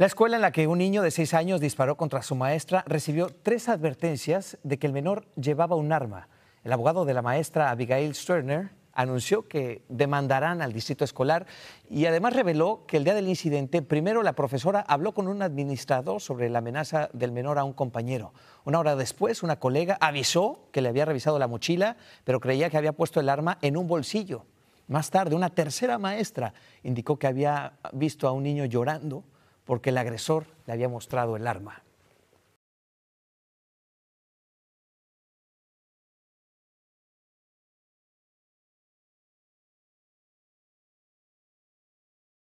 La escuela en la que un niño de seis años disparó contra su maestra recibió tres advertencias de que el menor llevaba un arma. El abogado de la maestra Abigail Sterner anunció que demandarán al distrito escolar y además reveló que el día del incidente, primero la profesora habló con un administrador sobre la amenaza del menor a un compañero. Una hora después, una colega avisó que le había revisado la mochila, pero creía que había puesto el arma en un bolsillo. Más tarde, una tercera maestra indicó que había visto a un niño llorando porque el agresor le había mostrado el arma.